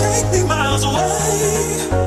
take me miles away.